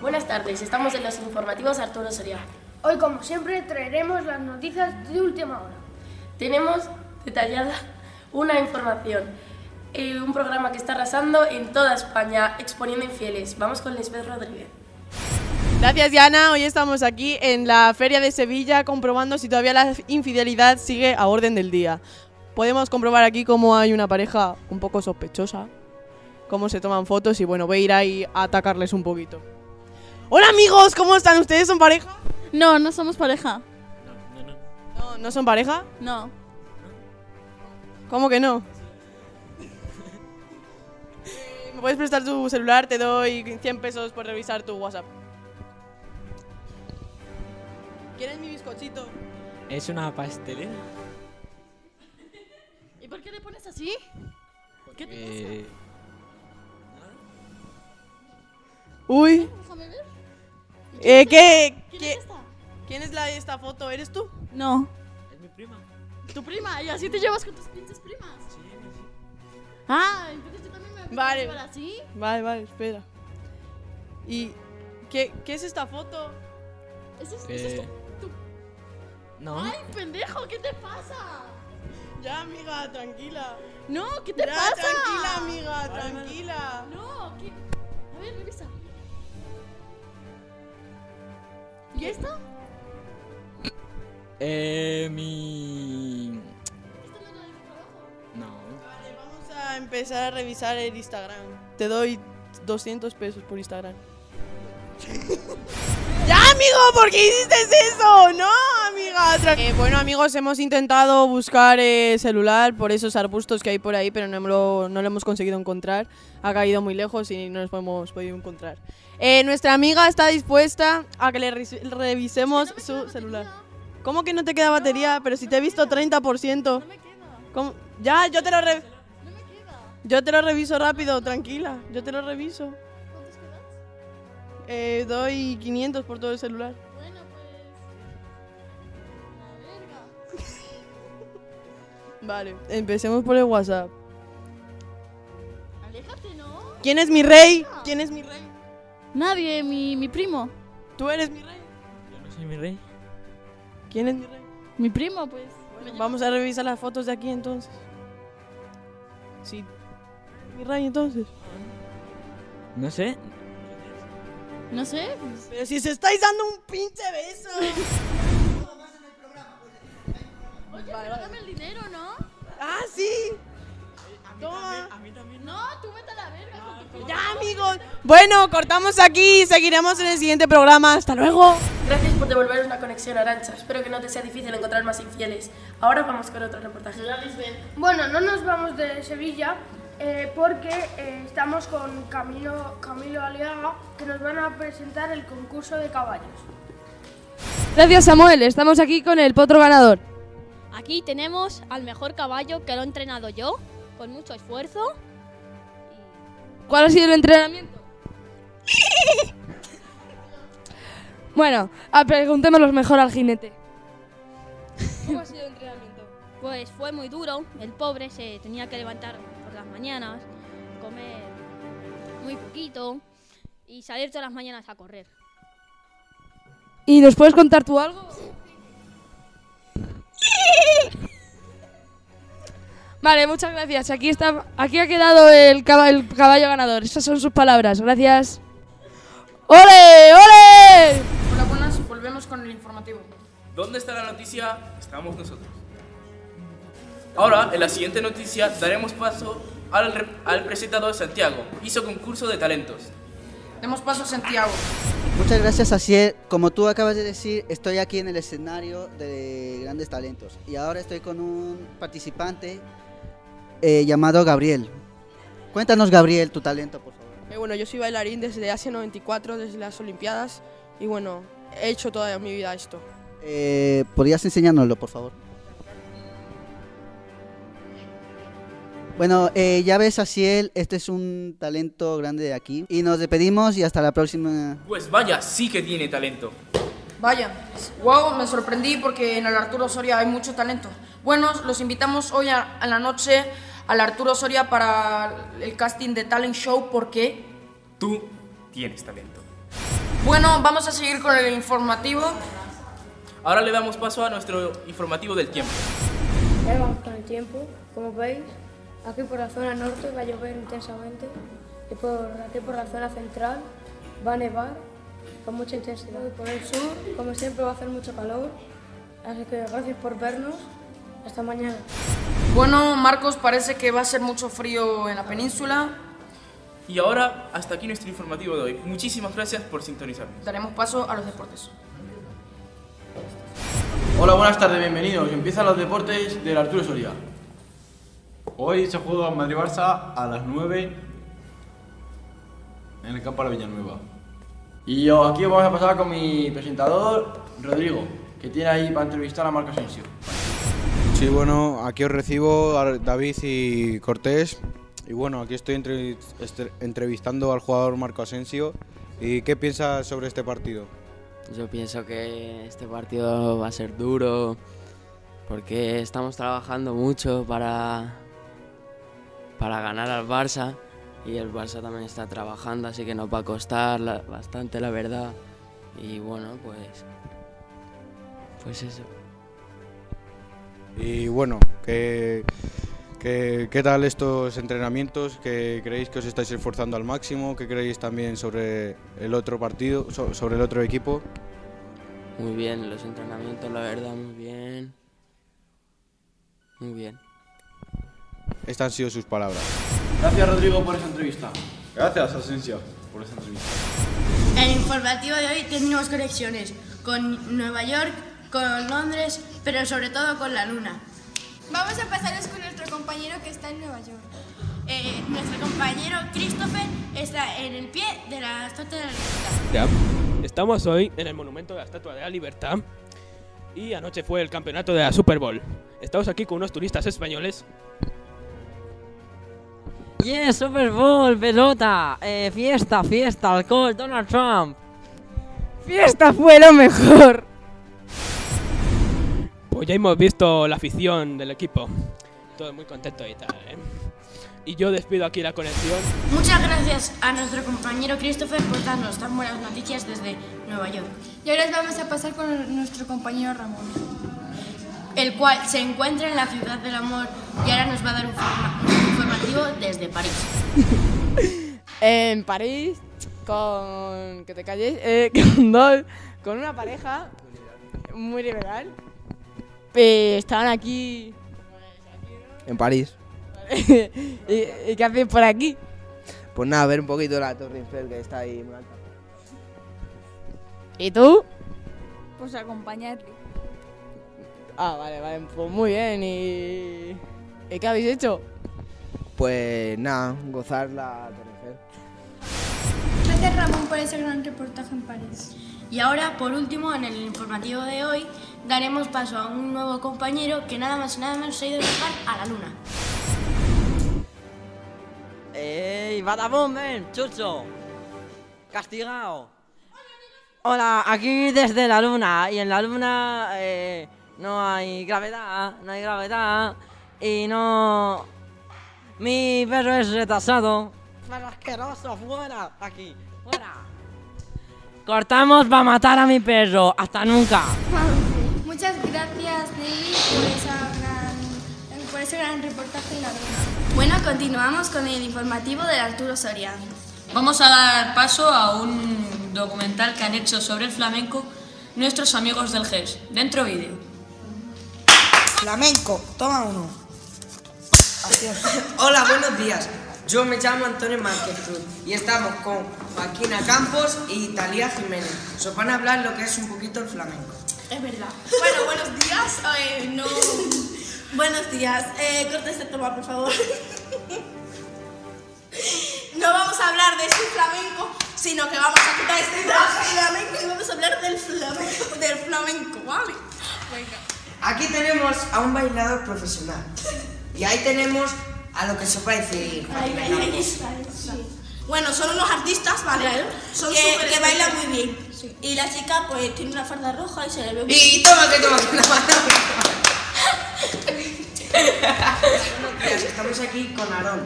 Buenas tardes, estamos en los informativos Arturo Soria. Hoy, como siempre, traeremos las noticias de última hora. Tenemos detallada una información, eh, un programa que está arrasando en toda España, exponiendo infieles. Vamos con Lisbeth Rodríguez. Gracias, Diana. Hoy estamos aquí en la Feria de Sevilla comprobando si todavía la infidelidad sigue a orden del día. Podemos comprobar aquí cómo hay una pareja un poco sospechosa, cómo se toman fotos y bueno, voy a ir ahí a atacarles un poquito. Hola amigos, ¿cómo están? ¿Ustedes son pareja? No, no somos pareja. No, ¿no son pareja? No. ¿Cómo que no? Eh, ¿Me puedes prestar tu celular? Te doy 100 pesos por revisar tu WhatsApp. ¿Quieres mi bizcochito? Es una pastelera. ¿Y por qué le pones así? ¿Qué te pasa? Uy, Déjame ver. Eh, ¿qué? ¿Quién qué- es esta? ¿Quién es la de esta foto? ¿Eres tú? No. es mi prima. Tu prima. ¿Y así te llevas con tus pinches primas? Ah, entonces yo también me voy a Vale. llevar así. Vale, vale, espera. ¿Y qué, qué es esta foto? ¿Ese es, Eh, ese es tu, tu- No. ¡Ay, pendejo! ¿Qué te pasa? Ya, amiga, tranquila. No, ¿qué te Ya, pasa? tranquila, amiga, tranquila. No, ¿qué? A ver, revisa. ¿Y esta? Eh, mi. No. Vale, vamos a empezar a revisar el Instagram. Te doy 200 pesos por Instagram. ¡Ya, amigo! ¿Por qué hiciste eso? ¡No, amiga! Eh, bueno, amigos, hemos intentado buscar eh, celular por esos arbustos que hay por ahí, pero no lo, no lo hemos conseguido encontrar. Ha caído muy lejos y no nos hemos podido encontrar. Eh, nuestra amiga está dispuesta a que le revisemos No me su queda celular. batería. ¿Cómo que no te queda batería? Pero si te he visto 30%. No me queda. ¿Cómo? Ya, yo te lo re- No me queda. yo te lo reviso rápido, tranquila. Yo te lo reviso. Eh, doy 500 por todo el celular. Bueno, pues. La verga. Vale, empecemos por el WhatsApp. Aléjate, ¿no? ¿Quién es mi rey? ¿Quién es mi rey? Nadie, mi, mi primo. ¿Tú eres mi rey? Yo no soy mi rey. ¿Quién es mi rey? Mi primo, pues. Vamos a revisar las fotos de aquí entonces. Sí. Mi rey entonces. No sé. No sé. pues, Pero si se estáis dando un pinche beso. Oye, pero dame el dinero, ¿no? ah, sí. A mí también. No, tú vete a la verga con tu pinche- Ya, amigos. Bueno, cortamos aquí y seguiremos en el siguiente programa. Hasta luego. Gracias por devolvernos una conexión, Arancha. Espero que no te sea difícil encontrar más infieles. Ahora vamos con otro reportaje. Bueno, no nos vamos de Sevilla eh, porque eh, estamos con Camilo, Camilo Aliaga que nos van a presentar el concurso de caballos. Gracias Samuel, estamos aquí con el potro ganador. Aquí tenemos al mejor caballo que lo he entrenado yo, con mucho esfuerzo. ¿Cuál ha sido el entrenamiento? bueno, a preguntémoslo mejor al jinete. ¿Cómo ha sido el entrenamiento? Pues fue muy duro, el pobre se tenía que levantar las mañanas, comer muy poquito y salir todas las mañanas a correr. ¿Y nos puedes contar tú algo? Vale, muchas gracias. Aquí está, aquí ha quedado el caballo, el caballo ganador. Esas son sus palabras. Gracias. ¡Ole! ¡Ole! Hola, buenas, volvemos con el informativo. ¿Dónde está la noticia? Estamos nosotros. Ahora, en la siguiente noticia, daremos paso al, al presentador Santiago. Hizo concurso de talentos. Demos paso a Santiago. Muchas gracias, Asier. Como tú acabas de decir, estoy aquí en el escenario de Grandes Talentos. Y ahora estoy con un participante eh, llamado Gabriel. Cuéntanos, Gabriel, tu talento, por favor. Eh, bueno, yo soy bailarín desde Asia 94, desde las Olimpiadas. Y bueno, he hecho toda mi vida esto. Eh, ¿Podrías enseñárnoslo, por favor? Bueno, eh, ya ves, Asiel, este es un talento grande de aquí. Y nos despedimos y hasta la próxima. Pues vaya, sí que tiene talento. Vaya, wow, me sorprendí porque en el Arturo Soria hay mucho talento. Bueno, los invitamos hoy a, a la noche al Arturo Soria para el casting de Talent Show porque Tú tienes talento. Bueno, vamos a seguir con el informativo. Ahora le damos paso a nuestro informativo del tiempo. Ya vamos con el tiempo. Como veis, aquí por la zona norte va a llover intensamente y por aquí por la zona central va a nevar con mucha intensidad. Y por el sur, como siempre, va a hacer mucho calor. Así que gracias por vernos. Hasta mañana. Bueno, Marcos, parece que va a ser mucho frío en la península. Y ahora, hasta aquí nuestro informativo de hoy. Muchísimas gracias por sintonizarnos. Daremos paso a los deportes. Hola, buenas tardes, bienvenidos. Empiezan los deportes del Arturo Soria. Hoy se juega Madrid-Barça a las 9 en el campo de la Villanueva. Y yo aquí vamos a pasar con mi presentador, Rodrigo, que tiene ahí para entrevistar a Marco Asensio. Sí, bueno, aquí os recibo a David y Cortés. Y bueno, aquí estoy entre- este- entrevistando al jugador Marco Asensio. ¿Y qué piensas sobre este partido? Yo pienso que este partido va a ser duro porque estamos trabajando mucho para, para ganar al Barça y el Barça también está trabajando, así que nos va a costar la- bastante la verdad. Y bueno, pues, pues eso. Y bueno, ¿qué, qué, qué tal estos entrenamientos? ¿Qué creéis que os estáis esforzando al máximo? ¿Qué creéis también sobre el otro partido, so- sobre el otro equipo? Muy bien, los entrenamientos, la verdad, muy bien. Muy bien. Estas han sido sus palabras. Gracias, Rodrigo, por esa entrevista. Gracias, Asensio, por esa entrevista. En el informativo de hoy tenemos conexiones con Nueva York, con Londres, pero sobre todo con la Luna. Vamos a pasaros con nuestro compañero que está en Nueva York. Eh, nuestro compañero Christopher está en el pie de la Estatua de la Libertad. Ya. Estamos hoy en el monumento de la Estatua de la Libertad y anoche fue el campeonato de la Super Bowl. Estamos aquí con unos turistas españoles. Yeah, Super Bowl, pelota, eh, fiesta, fiesta, alcohol, Donald Trump. Fiesta fue lo mejor. Pues ya hemos visto la afición del equipo. Todo muy contento y tal, ¿eh? Y yo despido aquí la conexión. Muchas gracias a nuestro compañero Christopher por darnos tan buenas noticias desde Nueva York, Y ahora os vamos a pasar con nuestro compañero Ramón. el cual se encuentra en la ciudad del amor y ahora nos va a dar un, forma- un informativo desde París. En París, con. que te calles, eh, con dos. con una pareja muy liberal. Eh, estaban aquí. En París. ¿Y, y qué hacéis por aquí? Pues nada, ver un poquito la Torre Eiffel que está ahí muy alta. ¿Y tú? Pues acompañarle. Ah, vale, vale, pues muy bien. ¿Y, ¿y qué habéis hecho? Pues nada, gozar la. Gracias Ramón por ese gran reportaje en París. Y ahora, por último, en el informativo de hoy, daremos paso a un nuevo compañero que nada más y nada menos se ha ido a viajar a la luna. ¡Ey, Badabum, ven, chucho! ¡Castigado! Hola, aquí desde la luna. Y en la luna eh, no hay gravedad, no hay gravedad. Y no. Mi perro es retrasado. Perro asqueroso, fuera, aquí, fuera. Cortamos para matar a mi perro. Hasta nunca. Muchas gracias David por, esa gran, por ese gran reportaje en la luna. Bueno, continuamos con el informativo del Arturo Soria. Vamos a dar paso a un documental que han hecho sobre el flamenco nuestros amigos del GES. Dentro vídeo. Flamenco, toma uno. Hola, buenos días. Yo me llamo Antonio Márquez Cruz y estamos con Joaquina Campos y Talía Jiménez. Nos van a hablar lo que es un poquito el flamenco. Es verdad. Bueno, buenos días. Eh, no... Buenos días. Eh, corta este toma, por favor. No vamos a hablar de este flamenco, sino que vamos a quitar este flamenco y vamos a hablar del flamenco, del flamenco, ¿vale? Venga. Aquí tenemos a un bailador profesional y ahí tenemos a lo que se puede decir. Ahí, ahí, ahí está, sí. Bueno, son unos artistas, ¿vale? Son que, súper que bailan muy bien. Y la chica, pues, tiene una falda roja y se le ve muy Y toma que toma que toma. Buenos días, estamos aquí con Aarón.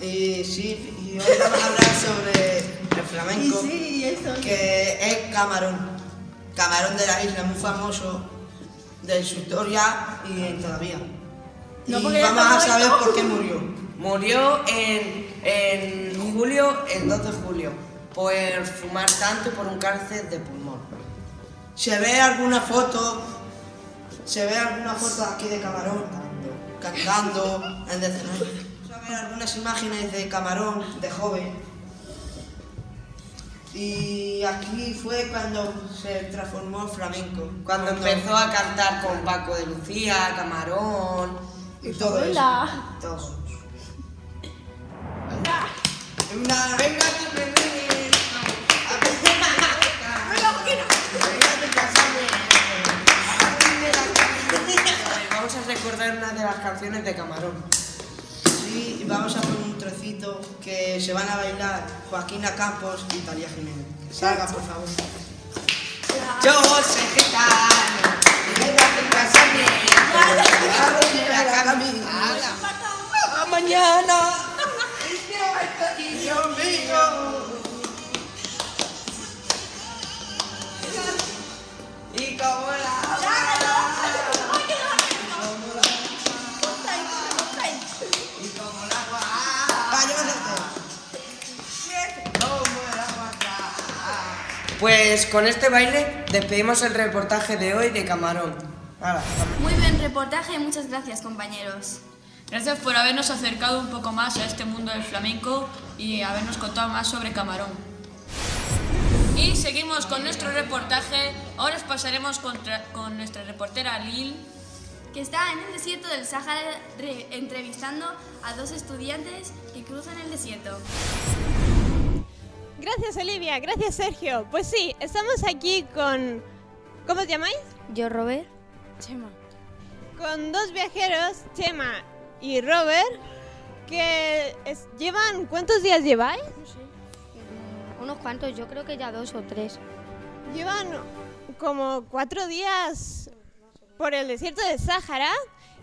Eh, sí, y hoy vamos a hablar sobre el flamenco, Y sí, eso. que es Camarón. Camarón de la isla, muy famoso de su historia y todavía. No, y vamos a saber muerto. por qué murió. Murió en, en julio, el 2 de julio, por fumar tanto y por un cáncer de pulmón. Se ve alguna foto, se ve alguna foto aquí de Camarón cantando en el. Se ven algunas imágenes de Camarón de joven. Y aquí fue cuando se transformó en flamenco. Cuando empezó a cantar con Paco de Lucía, Camarón y todo Hola. eso. Todo. Una, venga, que me vienes. Vamos a recordar una de las canciones de Camarón. Sí, y vamos a poner un trocito que se van a bailar Joaquina Campos y Talía Jiménez. Salga, por favor. Yo sé que mañana, y yo mío. Pues con este baile despedimos el reportaje de hoy de Camarón. Hala, Muy buen reportaje, muchas gracias compañeros. Gracias por habernos acercado un poco más a este mundo del flamenco y habernos contado más sobre Camarón. Y seguimos con nuestro reportaje. Ahora os pasaremos contra- con nuestra reportera Lil. Que está en el desierto del Sáhara re- entrevistando a dos estudiantes que cruzan el desierto. Gracias Olivia, gracias Sergio. Pues sí, estamos aquí con... ¿Cómo os llamáis? Yo, Robert. Chema. Con dos viajeros, Chema y Robert, que es- llevan... ¿Cuántos días lleváis? Unos cuantos, yo creo que ya dos o tres. Llevan como cuatro días por el desierto del Sáhara.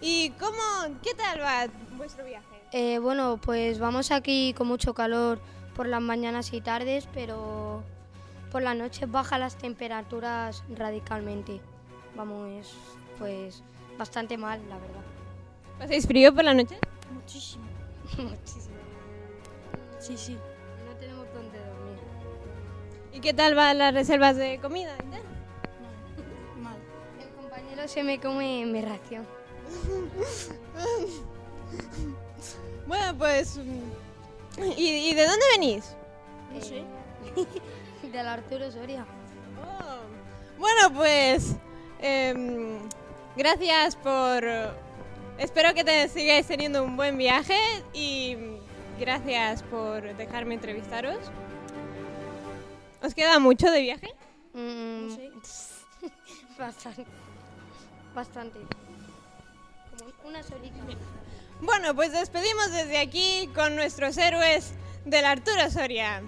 ¿Y cómo, qué tal va vuestro viaje? Eh, bueno, pues vamos aquí con mucho calor por las mañanas y tardes, pero por las noches bajan las temperaturas radicalmente. Vamos, pues bastante mal, la verdad. ¿Pasáis frío por la noche? Muchísimo. Muchísimo. Sí, sí. No tenemos dónde dormir. ¿Y qué tal van las reservas de comida? y tal? Mal. El compañero se me come mi ración. Bueno, pues... ¿Y, y de dónde venís? No sé. Del Arturo Soria. Bueno, pues... em, gracias por... Espero que te sigáis teniendo un buen viaje y gracias por dejarme entrevistaros. ¿Os queda mucho de viaje? Mm, Bastante. Bastante. Como unas horitas. Bueno, pues despedimos desde aquí con nuestros héroes del Arturo Soria.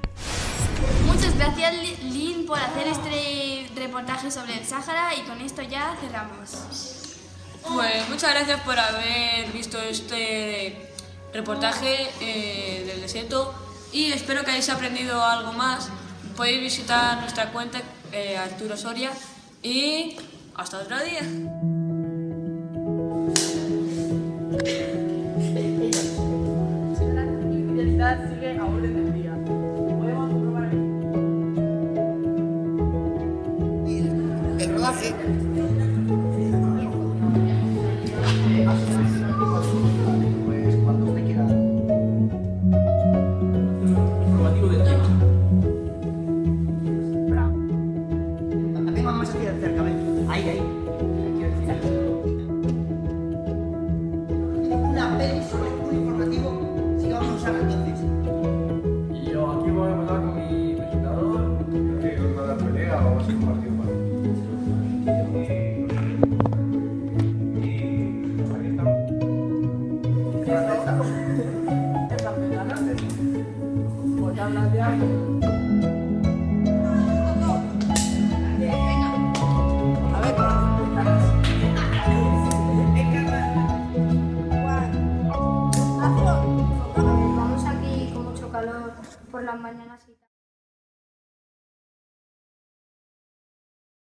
Muchas gracias Lin por hacer este reportaje sobre el Sáhara y con esto ya cerramos. Pues muchas gracias por haber visto este reportaje eh, del desierto y espero que hayáis aprendido algo más. Podéis visitar nuestra cuenta eh, Arturo Soria y hasta otro día.